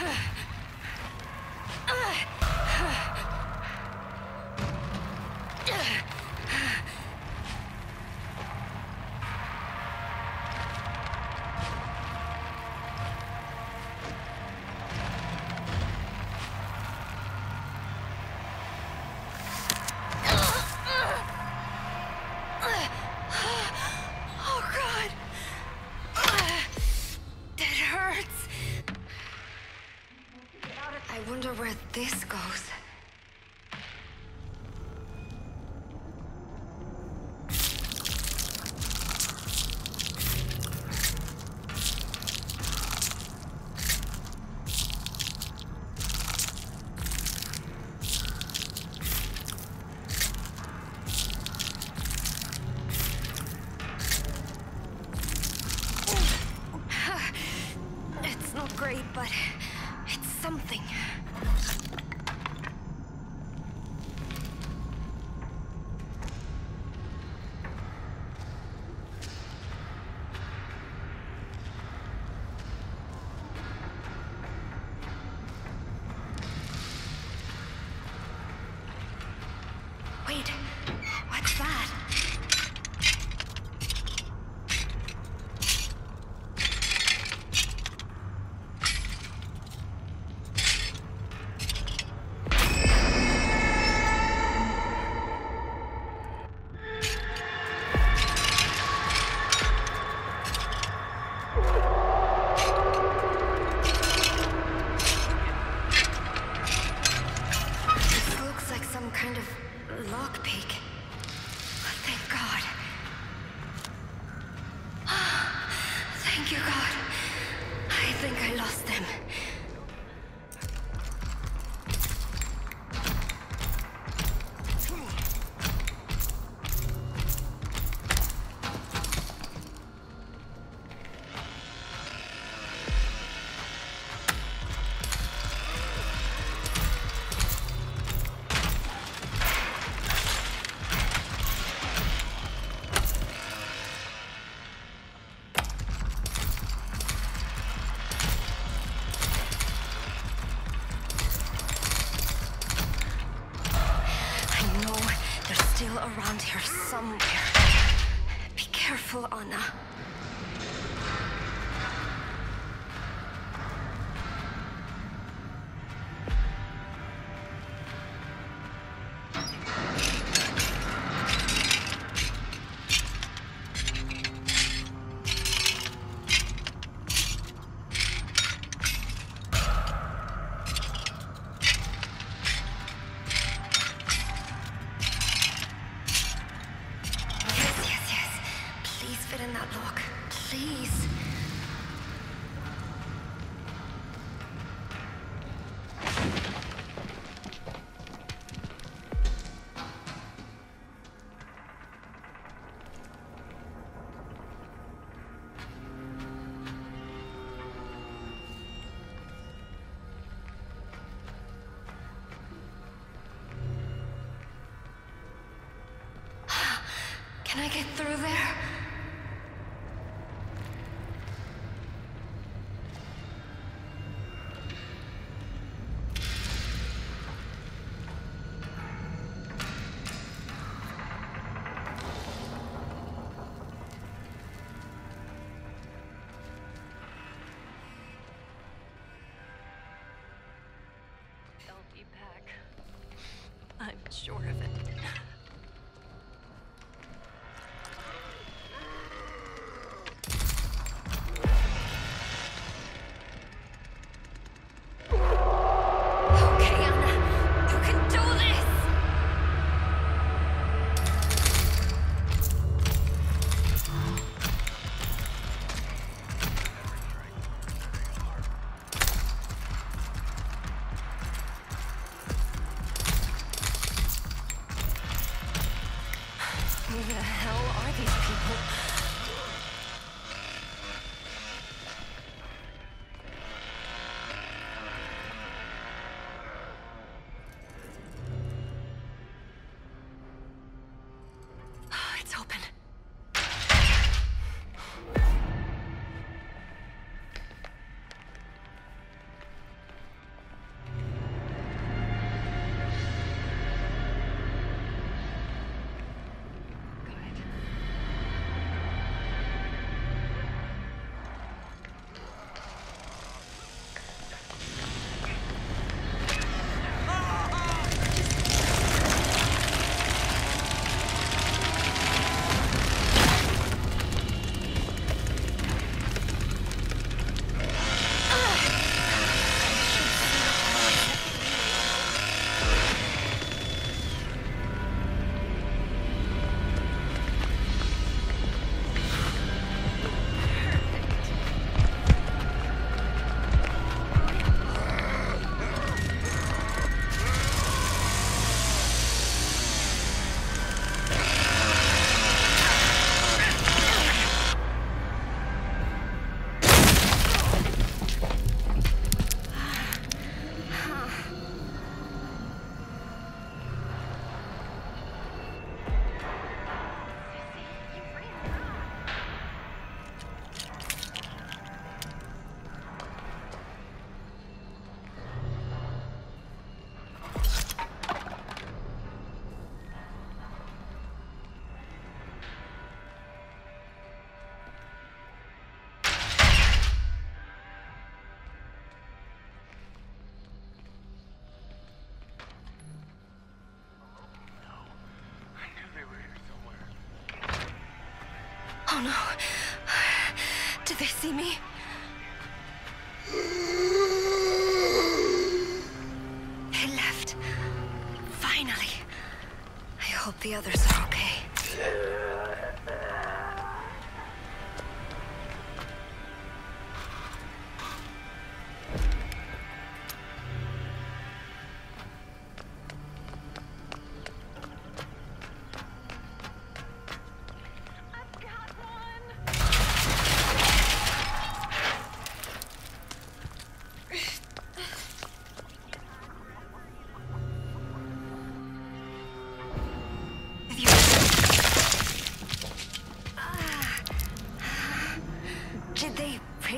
Huh. kind of lockpick. Oh, thank God. around here somewhere. Be careful, Ana. Can I get through there? I'm sure of it. Oh no. Did they see me? They left. Finally. I hope the others are okay.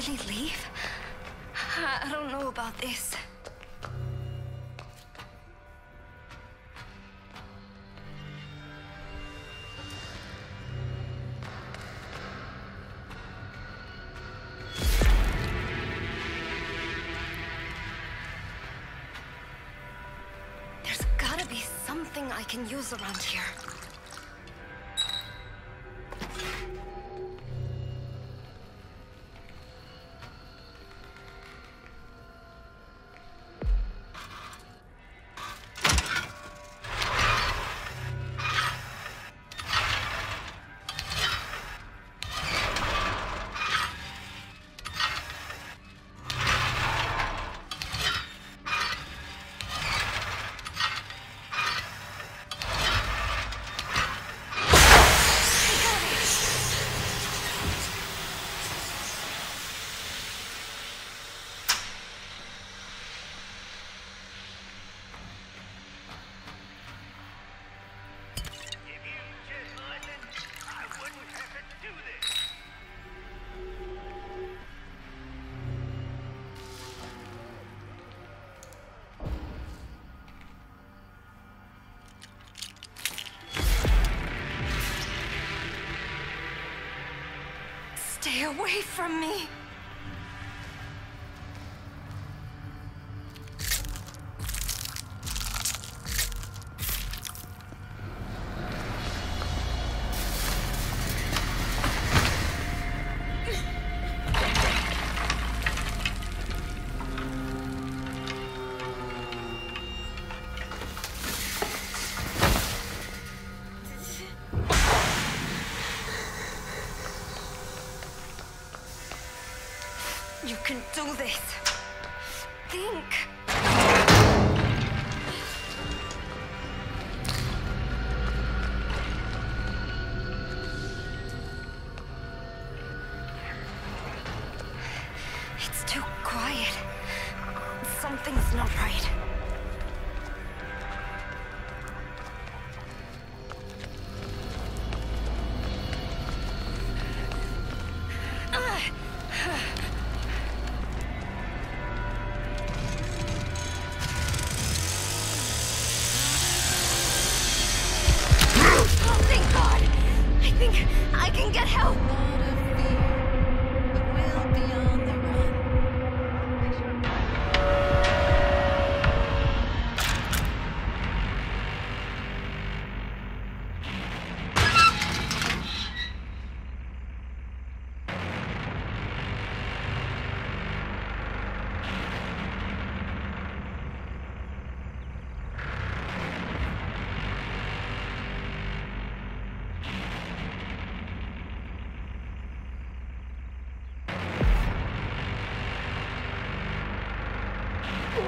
Really leave? I I don't know about this. There's gotta be something I can use around here. Away from me. Can do this. Think.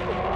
Ugh.